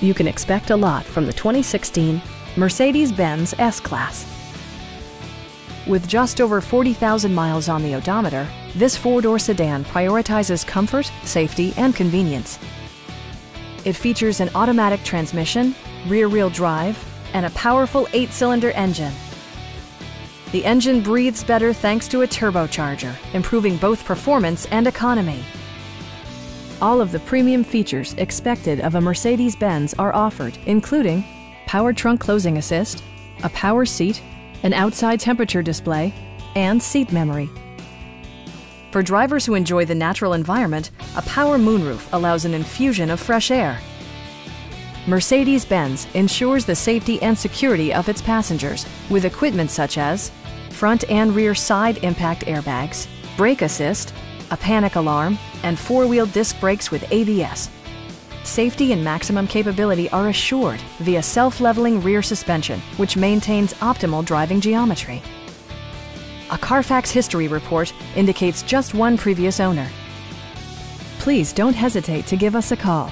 You can expect a lot from the 2016 Mercedes-Benz S-Class. With just over 40,000 miles on the odometer, this four-door sedan prioritizes comfort, safety, and convenience. It features an automatic transmission, rear-wheel drive, and a powerful eight-cylinder engine. The engine breathes better thanks to a turbocharger, improving both performance and economy. All of the premium features expected of a Mercedes-Benz are offered, including power trunk closing assist, a power seat, an outside temperature display, and seat memory. For drivers who enjoy the natural environment, a power moonroof allows an infusion of fresh air. Mercedes-Benz ensures the safety and security of its passengers with equipment such as front and rear side impact airbags, brake assist, a panic alarm, and four-wheel disc brakes with ABS. Safety and maximum capability are assured via self-leveling rear suspension, which maintains optimal driving geometry. A Carfax history report indicates just one previous owner. Please don't hesitate to give us a call